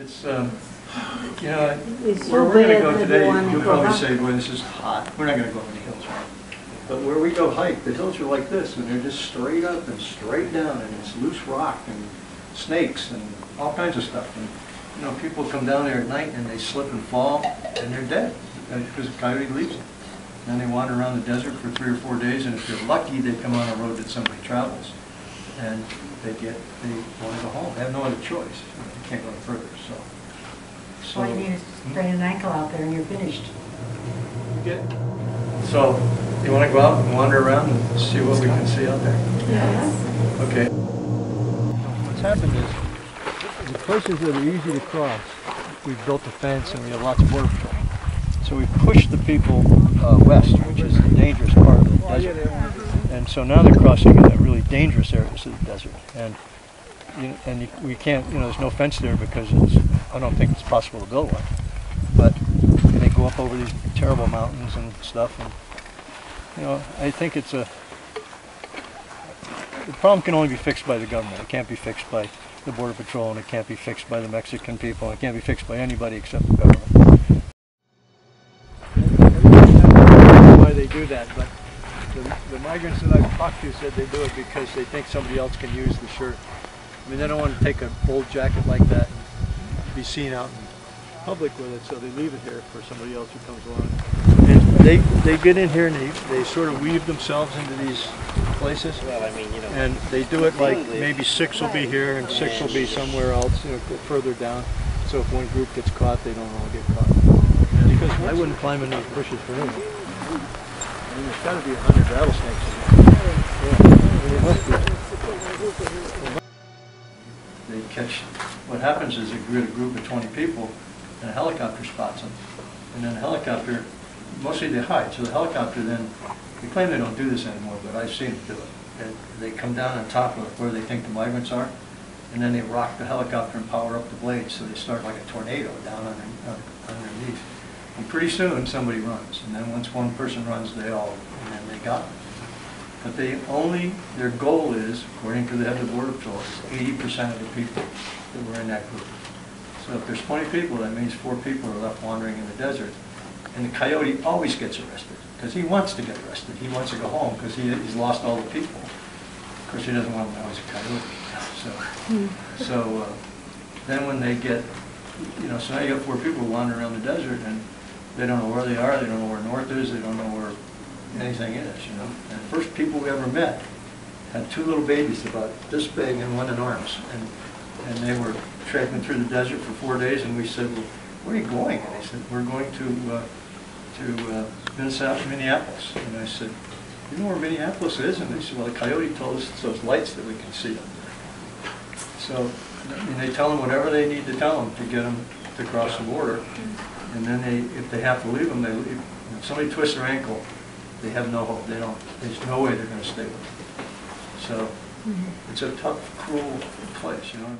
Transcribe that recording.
It's, um, you know, It's where so we're gonna go that today, everyone you'll go probably up. say, boy, this is hot, we're not gonna go on the hills, right? But where we go hike, the hills are like this, and they're just straight up and straight down, and it's loose rock and snakes and all kinds of stuff. And, you know, people come down there at night and they slip and fall, and they're dead, because the coyote leaves them. Then they wander around the desert for three or four days, and if they're lucky, they come on a road that somebody travels. And they get, they want to go home, they have no other choice, they can't go any further, so. so- All you need is to sprain an ankle out there and you're finished. Get- So, you want to go out and wander around and see what we can see out there? Yes. Okay. What's happened is, the places that are easy to cross, we've built a fence and we have lots of border patrol. So we've pushed the people uh, west, which is the dangerous part of the desert. And so now they're crossing in the really dangerous areas of the desert. And, you and you, we can't, you know, there's no fence there because I don't think it's possible to build one. But they go up over these terrible mountains and stuff. And, you know, I think it's a, the problem can only be fixed by the government. It can't be fixed by the Border Patrol, and it can't be fixed by the Mexican people, it can't be fixed by anybody except the government. Do that, but the, the migrants that I've talked to said they do it because they think somebody else can use the shirt. I mean, they don't want to take a old jacket like that and be seen out in public with it, so they leave it here for somebody else who comes along. And they, they get in here and they, they sort of weave themselves into these places. Well, I mean, you know. And they do it like maybe six will be here and six will be somewhere else, you know, further down. So if one group gets caught, they don't all get caught. Because I wouldn't climb in those bushes for anything. I mean, there's gotta be a hundred rattlesnakes in there. Yeah. They catch, what happens is they get a group of twenty people and a helicopter spots them. And then the helicopter, mostly they hide, so the helicopter then, they claim they don't do this anymore, but I've seen them do it. And They come down on top of where they think the migrants are, and then they rock the helicopter and power up the blades, so they start like a tornado down under- un- underneath. And pretty soon, somebody runs, and then once one person runs, they all, and then they got them. But they only, their goal is, according to the head of the border patrol, is eighty percent of the people that were in that group. So if there's twenty people, that means four people are left wandering in the desert. And the coyote always gets arrested, because he wants to get arrested. He wants to go home, because he, he's lost all the people. Of course, he doesn't want to know he's a coyote, so. So, uh, then when they get, you know, so now you got four people wandering around the desert, and they don't know where they are, they don't know where north is, they don't know where anything is, you know? And the first people we ever met had two little babies about this big and one in arms. And, and they were trekking through the desert for four days, and we said, well, where are you going? And they said, we're going to, uh, to uh, Minneapolis. And I said, you know where Minneapolis is? And they said, well, the coyote told us it's those lights that we can see up there. So, mean, they tell them whatever they need to tell them to get them to cross the border. And then they, if they have to leave them, they leave. If somebody twists their ankle, they have no hope. They don't, there's no way they're gonna stay with them. So, mm-hmm. it's a tough, cruel place, you know,